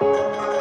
Música